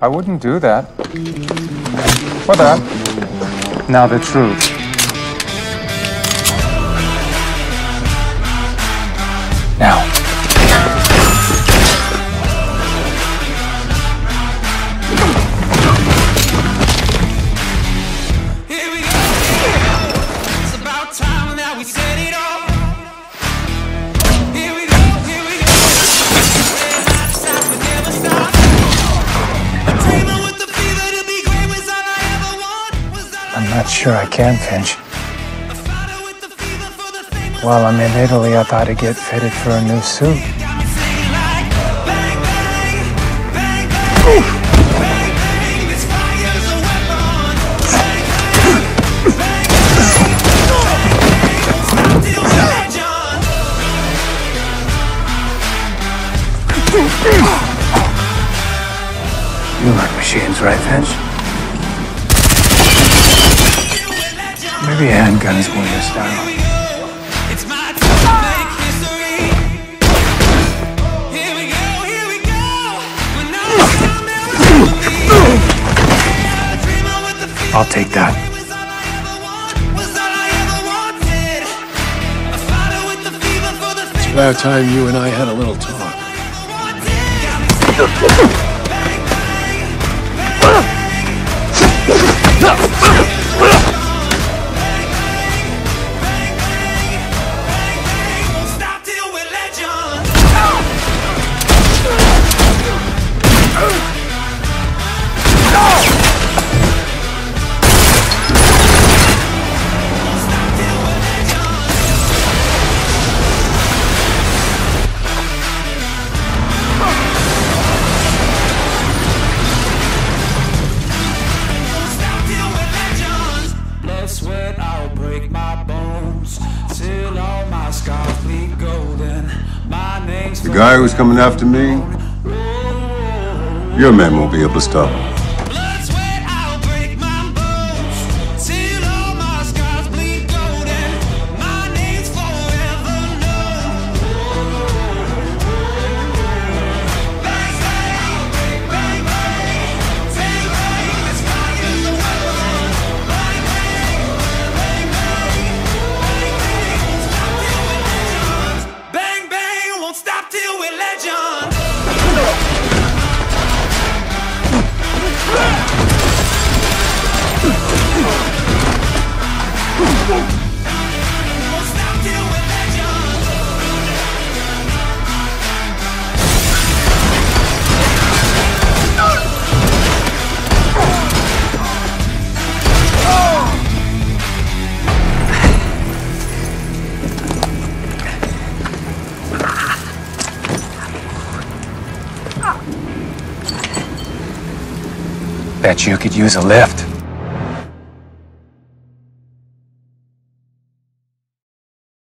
I wouldn't do that. What that? Now the truth. Not sure I can, Finch. While I'm in Italy, I thought I'd get fitted for a new suit. You like machines, right, Finch? Maybe a handgun is more your style. I'll take that. It's about time you and I had a little talk. The guy who's coming after me, your men won't be able to stop him. Bet you could use a lift.